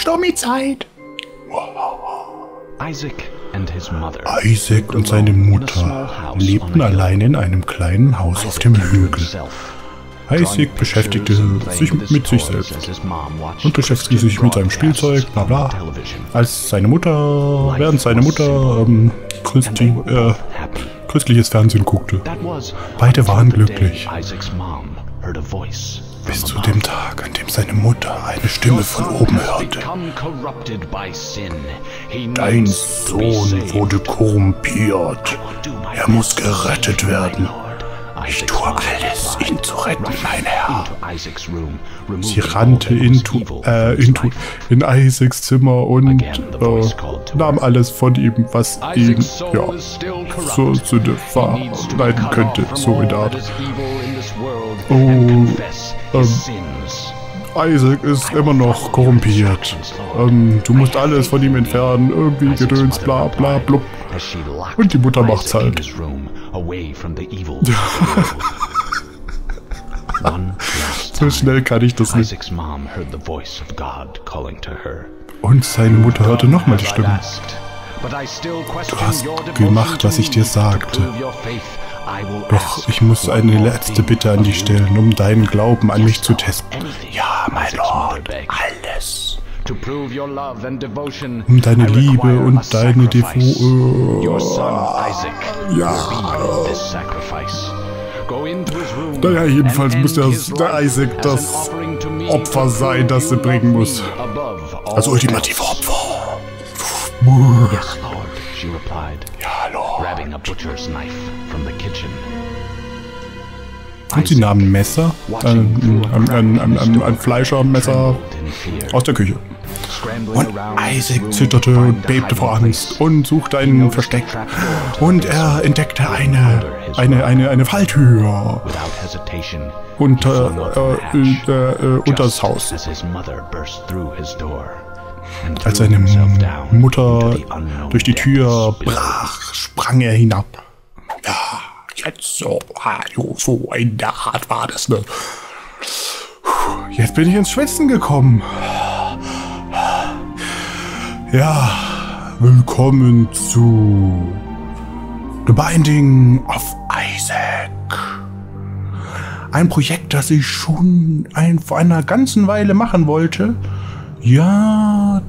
Stommi-Zeit. Isaac and his mother Isaac und seine Mutter lebten allein in einem kleinen Haus auf dem Hügel. Isaac beschäftigte sich mit sich selbst und beschäftigte sich mit seinem Spielzeug, bla bla. Als seine Mutter, während seine Mutter ähm, Christi, äh, christliches Fernsehen guckte. Beide waren glücklich. Bis zu dem Tag, an dem seine Mutter eine Stimme von oben hörte. Dein Sohn wurde korrumpiert. Er muss gerettet werden. Ich tue alles, ihn zu retten, mein Herr. Sie rannte into, äh, into, in Isaacs Zimmer und äh, nahm alles von ihm, was ihn ja, zur Sünde verleiten könnte, so in der Art. Oh, ähm, Isaac ist immer noch korrumpiert. Ähm, du musst alles von ihm entfernen, irgendwie Gedöns, bla bla blub. Und die Mutter macht's halt. so schnell kann ich das nicht. Und seine Mutter hörte nochmal die Stimme. Du hast gemacht, was ich dir sagte. Doch ich muss eine letzte Bitte an dich stellen, um deinen Glauben an mich zu testen. Ja, mein Lord, alles. Um deine Liebe und deine Devotion. Ja. Naja, jedenfalls muss der, der Isaac das Opfer sein, das er bringen muss. Das ultimative Opfer. Ja, Lord. Und sie nahmen Messer, ein, ein, ein, ein, ein Fleischermesser aus der Küche. Und Isaac zitterte und bebte vor Angst und suchte ein Versteck. Und er entdeckte eine, eine, eine, eine Falltür unter, äh, äh, äh, unter das Haus. Als seine Mutter durch die Tür brach, sprang er hinab. Jetzt so, so in der Art war das, ne? Jetzt bin ich ins Schwitzen gekommen. Ja, willkommen zu The Binding of Isaac. Ein Projekt, das ich schon ein, vor einer ganzen Weile machen wollte. Ja,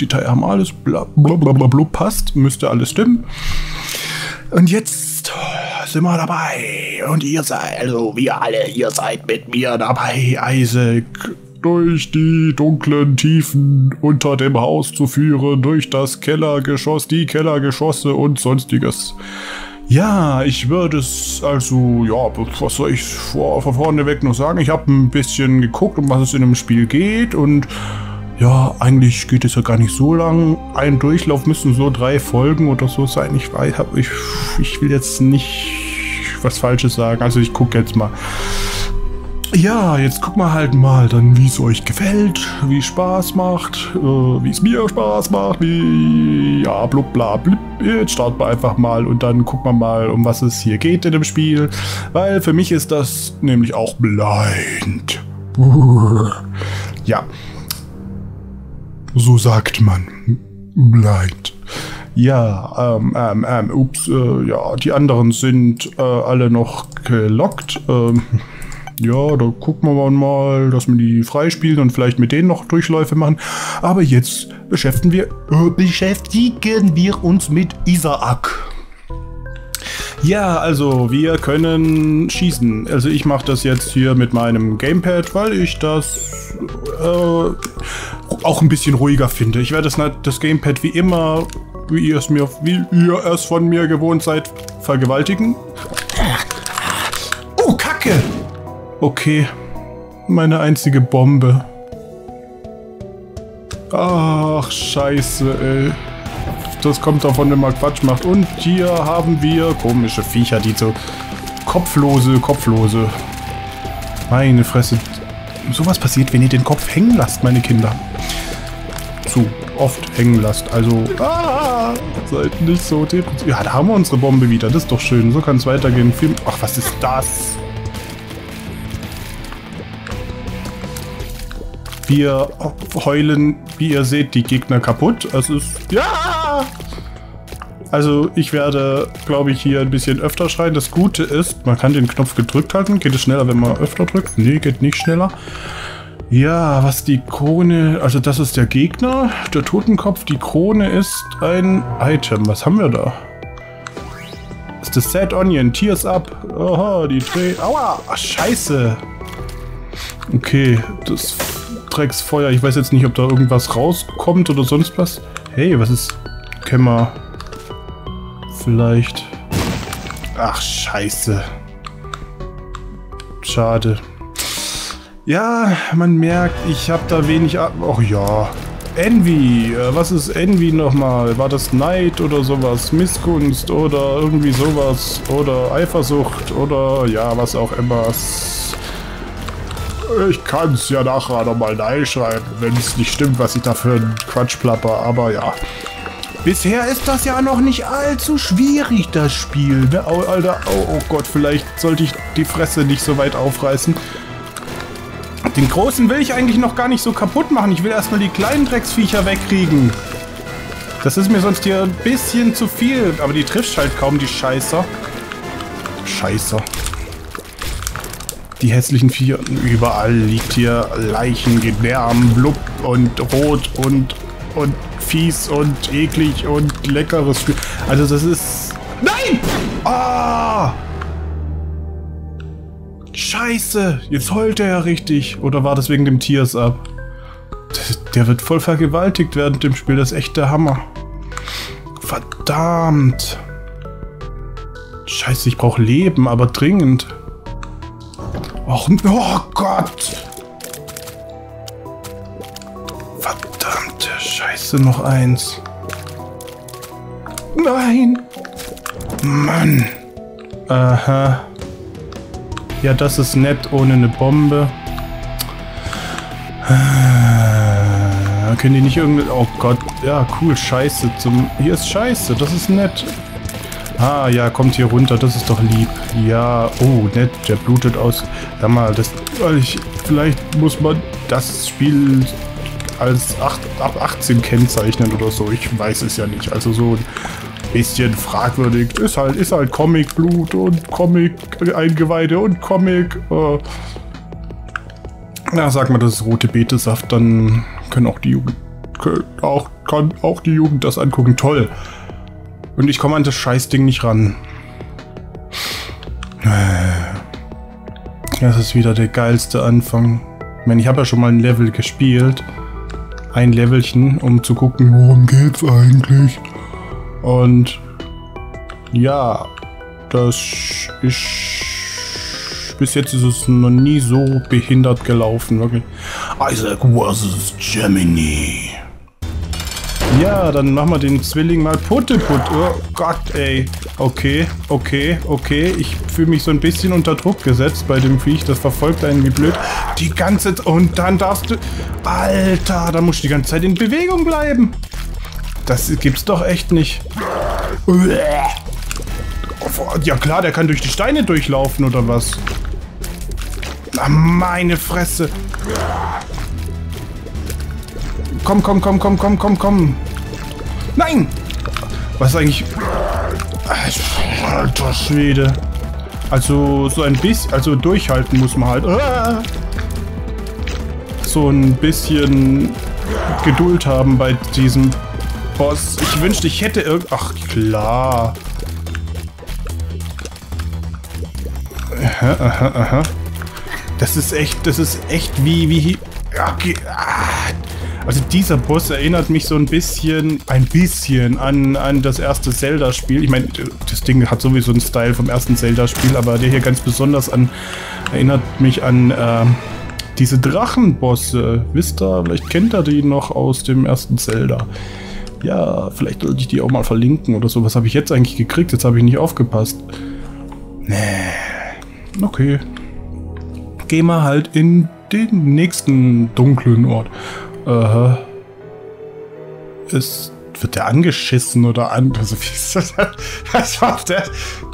die Teile haben alles blablabla passt, müsste alles stimmen. Und jetzt sind wir dabei. Und ihr seid, also wir alle, ihr seid mit mir dabei, Isaac durch die dunklen Tiefen unter dem Haus zu führen, durch das Kellergeschoss, die Kellergeschosse und sonstiges. Ja, ich würde es also, ja, was soll ich vor, von vorne weg noch sagen? Ich habe ein bisschen geguckt, um was es in dem Spiel geht und ja, eigentlich geht es ja gar nicht so lang. Ein Durchlauf müssen so drei Folgen oder so sein. Ich weiß, ich, ich will jetzt nicht was Falsches sagen. Also ich gucke jetzt mal. Ja, jetzt guck mal halt mal dann, wie es euch gefällt, wie es Spaß macht, äh, wie es mir Spaß macht, wie, ja, blub, bla, blub. Jetzt starten wir einfach mal und dann gucken wir mal, um was es hier geht in dem Spiel. Weil für mich ist das nämlich auch blind. Ja. So sagt man. Blind. Ja, ähm, ähm, ähm, ups, äh, ja, die anderen sind äh, alle noch gelockt. Ähm, ja, da gucken wir mal, dass wir die freispielen und vielleicht mit denen noch Durchläufe machen. Aber jetzt beschäftigen wir, äh, beschäftigen wir uns mit Isaac. Ja, also wir können schießen. Also ich mache das jetzt hier mit meinem Gamepad, weil ich das äh, auch ein bisschen ruhiger finde. Ich werde das, das Gamepad wie immer, wie ihr es mir, wie ihr es von mir gewohnt seid, vergewaltigen. Oh, Kacke! Okay, meine einzige Bombe. Ach, scheiße, ey. Das kommt davon, wenn man Quatsch macht. Und hier haben wir komische Viecher, die so kopflose, kopflose. Meine Fresse. Sowas passiert, wenn ihr den Kopf hängen lasst, meine Kinder. Zu oft hängen lasst. Also, ah, seid nicht so depressiv. Ja, da haben wir unsere Bombe wieder. Das ist doch schön. So kann es weitergehen. Ach, was ist das? Wir heulen, wie ihr seht, die Gegner kaputt. Es ist... Ja! Also ich werde, glaube ich, hier ein bisschen öfter schreien. Das Gute ist, man kann den Knopf gedrückt halten. Geht es schneller, wenn man öfter drückt? Nee, geht nicht schneller. Ja, was die Krone... Also das ist der Gegner, der Totenkopf. Die Krone ist ein Item. Was haben wir da? Ist das Sad Onion. Tears up. Oha, die Dreh... Aua! Ach, scheiße. Okay, das Drecksfeuer. Ich weiß jetzt nicht, ob da irgendwas rauskommt oder sonst was. Hey, was ist... Kämmer vielleicht. Ach, scheiße. Schade. Ja, man merkt, ich habe da wenig... Ach ja. Envy. Äh, was ist Envy nochmal? War das Neid oder sowas? Missgunst oder irgendwie sowas? Oder Eifersucht oder ja, was auch immer. Ich kann es ja nachher nochmal schreiben, wenn es nicht stimmt, was ich da für einen Quatsch plapper. Aber ja. Bisher ist das ja noch nicht allzu schwierig, das Spiel. Oh, Alter, oh, oh Gott, vielleicht sollte ich die Fresse nicht so weit aufreißen. Den großen will ich eigentlich noch gar nicht so kaputt machen. Ich will erstmal die kleinen Drecksviecher wegkriegen. Das ist mir sonst hier ein bisschen zu viel. Aber die trifft halt kaum, die Scheißer. Scheißer. Die hässlichen Viecher. Überall liegt hier Leichen, Gedärm, Blub und Rot und und fies und eklig und leckeres Spiel. Also das ist... Nein! Ah! Scheiße! Jetzt heult er ja richtig. Oder war das wegen dem Tiers ab? Der wird voll vergewaltigt während dem Spiel. Das ist echt der Hammer. Verdammt. Scheiße, ich brauche Leben, aber dringend. Och, oh Gott! Scheiße, noch eins. Nein! Mann! Aha. Ja, das ist nett ohne eine Bombe. Ah, können die nicht irgendwie... Oh Gott. Ja, cool. Scheiße. Zum... Hier ist Scheiße. Das ist nett. Ah, ja, kommt hier runter. Das ist doch lieb. Ja. Oh, nett. Der blutet aus. Sag mal, das... Ich, vielleicht muss man das Spiel als 8, ab 18 kennzeichnen oder so. Ich weiß es ja nicht. Also so ein bisschen fragwürdig. Ist halt, ist halt Comic-Blut und Comic-Eingeweide und Comic. Äh, na, sag mal, das ist rote Betesaft, dann können auch die Jugend auch, kann auch die Jugend das angucken. Toll. Und ich komme an das Scheißding nicht ran. Das ist wieder der geilste Anfang. Ich meine, ich habe ja schon mal ein Level gespielt ein Levelchen, um zu gucken, worum geht's eigentlich. Und ja, das ist bis jetzt ist es noch nie so behindert gelaufen, wirklich. Isaac vs. Gemini. Ja, dann machen wir den Zwilling mal Putteput. Oh Gott, ey. Okay, okay, okay. Ich fühle mich so ein bisschen unter Druck gesetzt bei dem Viech. Das verfolgt einen wie blöd. Die ganze. Und dann darfst du... Alter, da musst du die ganze Zeit in Bewegung bleiben. Das gibt's doch echt nicht. Ja klar, der kann durch die Steine durchlaufen oder was? Na, meine Fresse. Komm, komm, komm, komm, komm, komm, komm. Nein! Was eigentlich... Alter Schwede. Also so ein bisschen... Also durchhalten muss man halt. So ein bisschen Geduld haben bei diesem Boss. Ich wünschte, ich hätte irgend... Ach, klar. Aha, aha, aha. Das ist echt... Das ist echt wie... wie okay. Ah, also dieser Boss erinnert mich so ein bisschen, ein bisschen an, an das erste Zelda-Spiel. Ich meine, das Ding hat sowieso einen Style vom ersten Zelda-Spiel, aber der hier ganz besonders an, erinnert mich an äh, diese Drachenbosse. Wisst ihr, vielleicht kennt ihr die noch aus dem ersten Zelda. Ja, vielleicht sollte ich die auch mal verlinken oder so. Was habe ich jetzt eigentlich gekriegt? Jetzt habe ich nicht aufgepasst. Nee. Okay. Geh mal halt in den nächsten dunklen Ort. Aha. Ist, wird der angeschissen oder an? Also, wie ist das? Was macht der?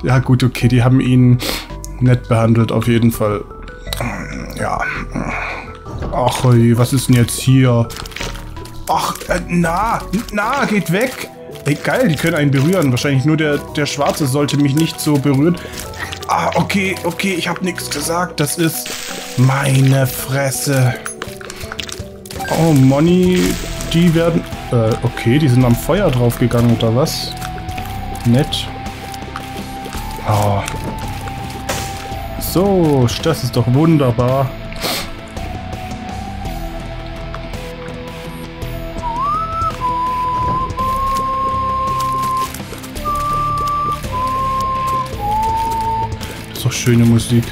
Ja, gut, okay, die haben ihn nett behandelt, auf jeden Fall. Ja. Ach, was ist denn jetzt hier? Ach, äh, na, na, geht weg. Ey, geil, die können einen berühren. Wahrscheinlich nur der, der Schwarze sollte mich nicht so berühren. Ah, okay, okay, ich habe nichts gesagt. Das ist meine Fresse. Oh, Money, die werden... Äh, okay, die sind am Feuer draufgegangen, oder was? Nett. Oh. So, das ist doch wunderbar. Das ist doch schöne Musik.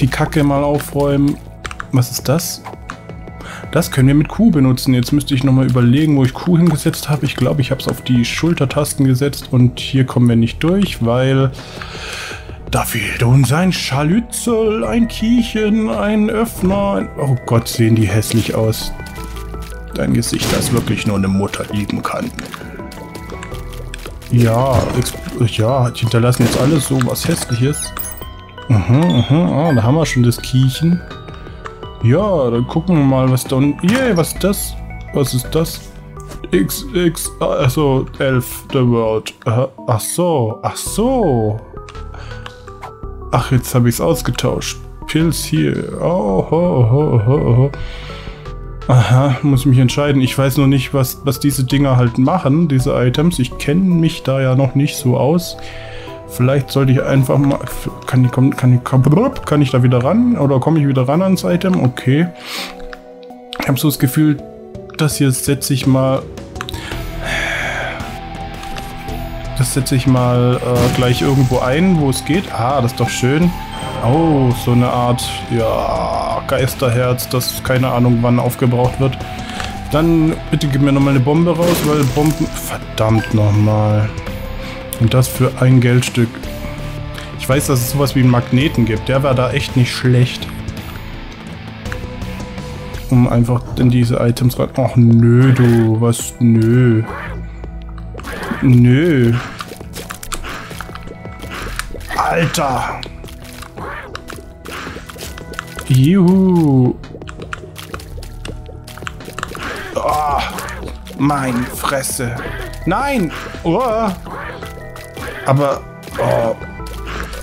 Die Kacke mal aufräumen. Was ist das? Das können wir mit Q benutzen. Jetzt müsste ich nochmal überlegen, wo ich Q hingesetzt habe. Ich glaube, ich habe es auf die Schultertasten gesetzt und hier kommen wir nicht durch, weil da fehlt uns ein Schalützel, ein Kiechen, ein Öffner. Oh Gott, sehen die hässlich aus. Dein Gesicht, das wirklich nur eine Mutter lieben kann. Ja, ja, die hinterlassen jetzt alles so was Hässliches. Aha, aha, ah, da haben wir schon das Kiechen. Ja, dann gucken wir mal, was da unten... Yay, was ist das? Was ist das? XX, also 11, the world. Ach so, ach so. Ach, jetzt habe ich es ausgetauscht. Pills hier. Oh, ho, ho, ho, ho. Aha, muss ich mich entscheiden. Ich weiß noch nicht, was, was diese Dinger halt machen, diese Items. Ich kenne mich da ja noch nicht so aus. Vielleicht sollte ich einfach mal... Kann ich, kann, kann, kann ich da wieder ran? Oder komme ich wieder ran ans Item? Okay. Ich habe so das Gefühl, das hier setze ich mal... Das setze ich mal äh, gleich irgendwo ein, wo es geht. Ah, das ist doch schön. Oh, so eine Art, ja, Geisterherz, das keine Ahnung wann aufgebraucht wird. Dann bitte gib mir nochmal eine Bombe raus, weil Bomben... Verdammt nochmal. Und das für ein Geldstück. Ich weiß, dass es sowas wie einen Magneten gibt. Der war da echt nicht schlecht. Um einfach in diese Items rein... Ach nö, du. Was? Nö. Nö. Alter. Juhu. Oh, mein Fresse. Nein. Oh. Aber, oh,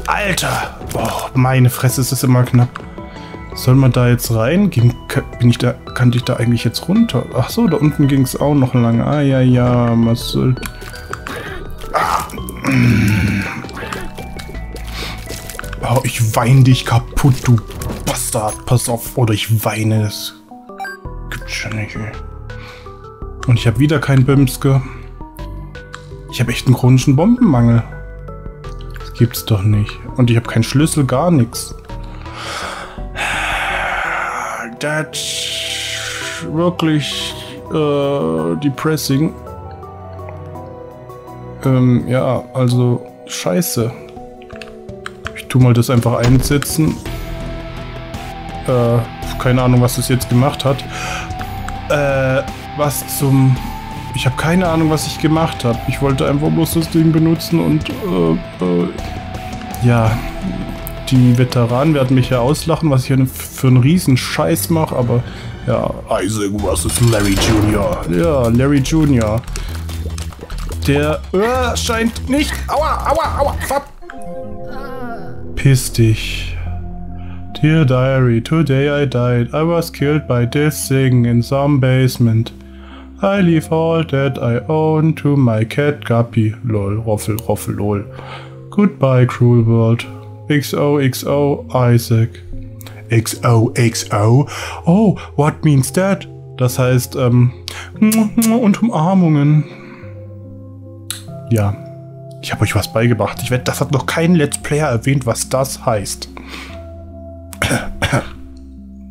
Alter, oh, meine Fresse, ist das immer knapp. Soll man da jetzt rein? Bin ich da, kann ich da eigentlich jetzt runter? Ach so, da unten ging es auch noch lang. Ah, ja, ja, soll... Ah. Oh, ich weine dich kaputt, du Bastard. Pass auf, oder ich weine. Das gibt's schon nicht, ey. Und ich habe wieder kein Bimske. Ich habe echt einen chronischen Bombenmangel. Das gibt's doch nicht. Und ich habe keinen Schlüssel, gar nichts. That's wirklich äh, depressing. Ähm, ja, also scheiße. Ich tu mal das einfach einsetzen. Äh, keine Ahnung, was das jetzt gemacht hat. Äh, was zum ich habe keine Ahnung, was ich gemacht habe. Ich wollte einfach bloß das Ding benutzen und äh, äh, ja, die Veteranen werden mich ja auslachen, was ich hier für einen riesen Scheiß mache, aber ja, Isaac vs. Larry Jr. Ja, Larry Jr. Der äh, scheint nicht. Aua, aua, aua, fapp. Piss dich. Dear Diary, today I died. I was killed by this thing in some basement. I leave all that I own to my cat Guppy. Lol, Roffel, Roffel, lol. Goodbye, cruel world. XOXO, Isaac. XOXO? Oh, what means that? Das heißt, ähm, und Umarmungen. Ja, ich habe euch was beigebracht. Ich wette, das hat noch kein Let's Player erwähnt, was das heißt.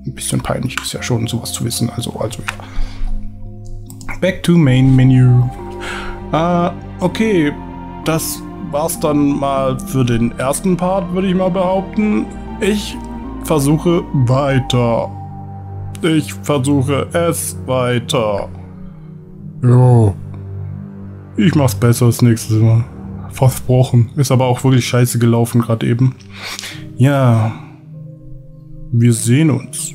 Ein bisschen peinlich ist ja schon, sowas zu wissen. Also, also ja. Back to Main Menu. Äh, okay, das war's dann mal für den ersten Part, würde ich mal behaupten. Ich versuche weiter. Ich versuche es weiter. Jo. Ich mach's besser das nächste Mal. versprochen. Ist aber auch wirklich scheiße gelaufen gerade eben. Ja, wir sehen uns.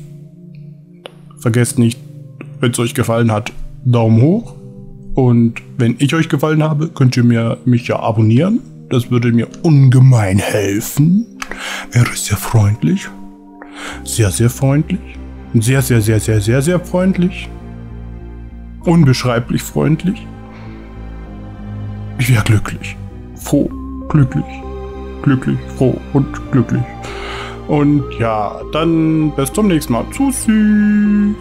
Vergesst nicht, wenn es euch gefallen hat, Daumen hoch. Und wenn ich euch gefallen habe, könnt ihr mir, mich ja abonnieren. Das würde mir ungemein helfen. Wäre sehr freundlich. Sehr, sehr freundlich. Sehr, sehr, sehr, sehr, sehr, sehr freundlich. Unbeschreiblich freundlich. Ich wäre glücklich. Froh. Glücklich. Glücklich. Froh und glücklich. Und ja, dann bis zum nächsten Mal. Tschüssi.